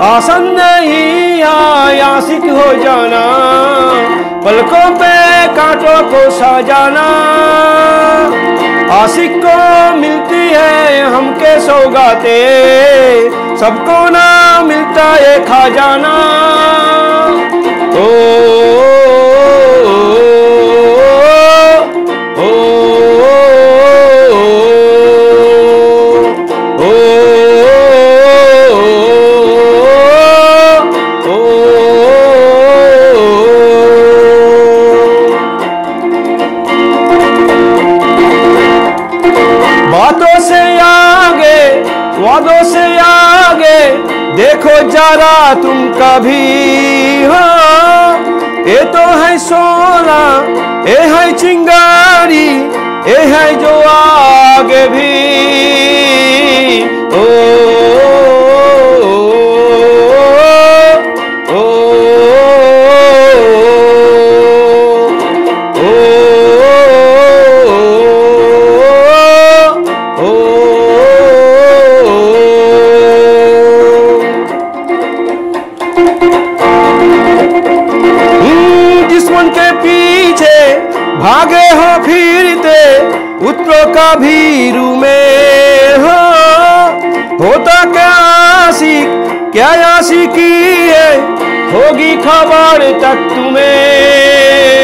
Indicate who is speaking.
Speaker 1: पसंद नहीं आयासिक हो जाना, पलकों पे कांटों को सजाना। आसिक को मिलती है हमके सौगाते, सबको ना मिलता है खा जाना बातों से आगे, वादों से आगे, देखो जरा तुम कभी हो। ये तो है सोना ये है चिंगारी ये है जो आगे भी। भागे हो फिरते उत्तरों का भीरू में हो होता क्या आशिक क्या आशिकी है होगी खबर तक तुम्हें